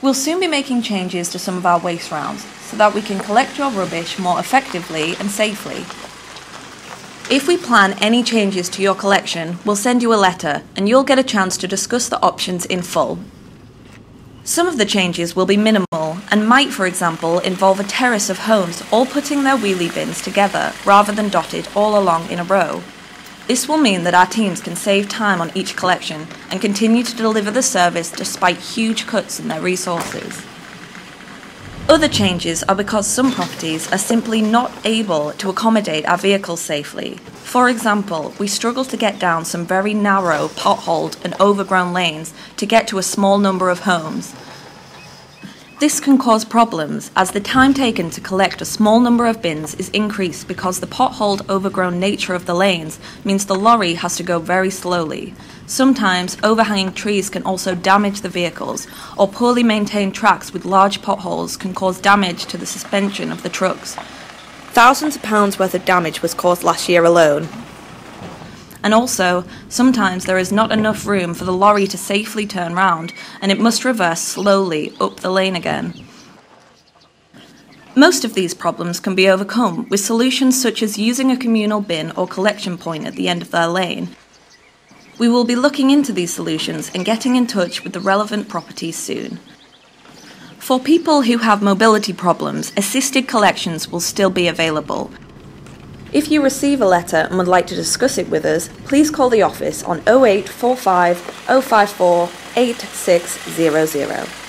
We'll soon be making changes to some of our waste rounds so that we can collect your rubbish more effectively and safely. If we plan any changes to your collection, we'll send you a letter and you'll get a chance to discuss the options in full. Some of the changes will be minimal and might, for example, involve a terrace of homes all putting their wheelie bins together rather than dotted all along in a row. This will mean that our teams can save time on each collection and continue to deliver the service despite huge cuts in their resources. Other changes are because some properties are simply not able to accommodate our vehicles safely. For example, we struggle to get down some very narrow, potholed and overgrown lanes to get to a small number of homes. This can cause problems as the time taken to collect a small number of bins is increased because the potholed, overgrown nature of the lanes means the lorry has to go very slowly. Sometimes overhanging trees can also damage the vehicles, or poorly maintained tracks with large potholes can cause damage to the suspension of the trucks. Thousands of pounds worth of damage was caused last year alone. And also, sometimes there is not enough room for the lorry to safely turn round, and it must reverse slowly up the lane again. Most of these problems can be overcome with solutions such as using a communal bin or collection point at the end of their lane, we will be looking into these solutions and getting in touch with the relevant properties soon. For people who have mobility problems, assisted collections will still be available. If you receive a letter and would like to discuss it with us, please call the office on 0845 054 8600.